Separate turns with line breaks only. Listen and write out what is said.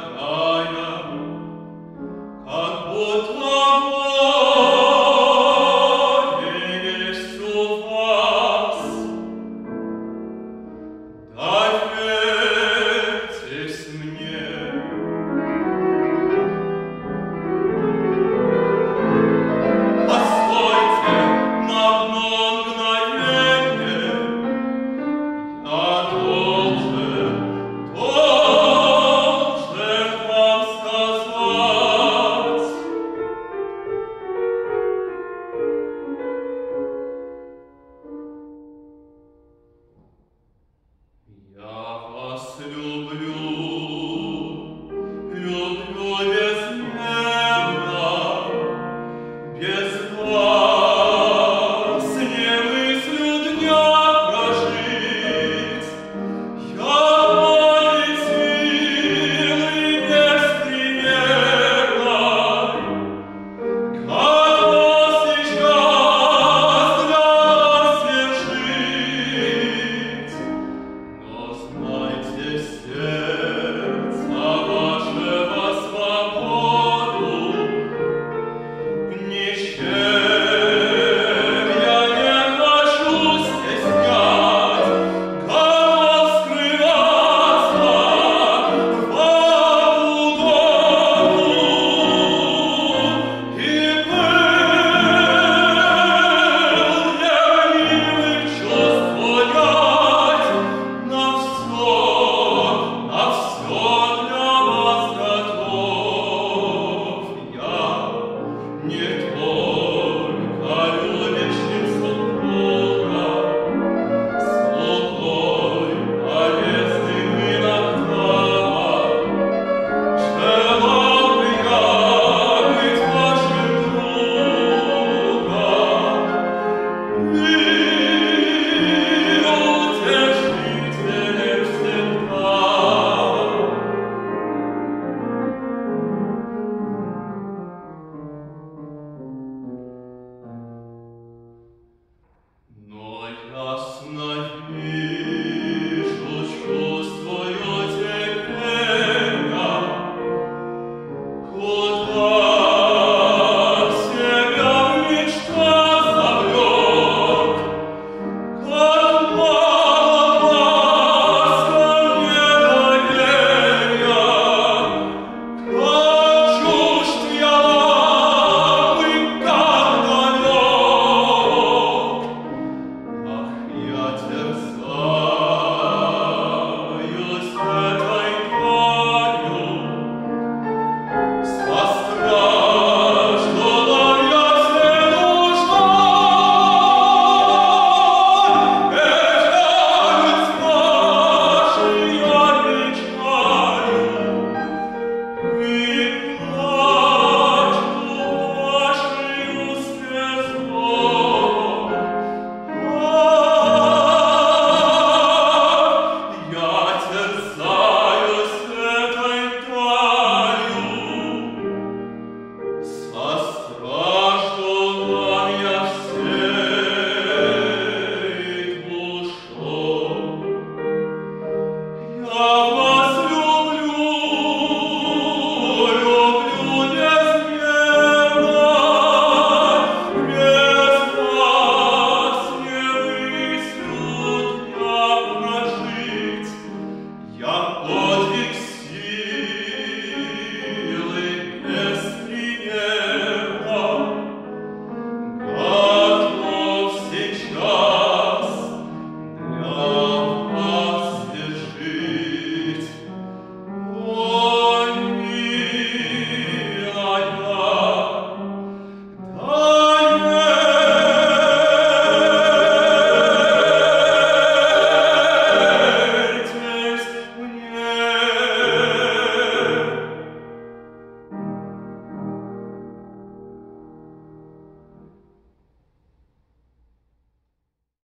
God.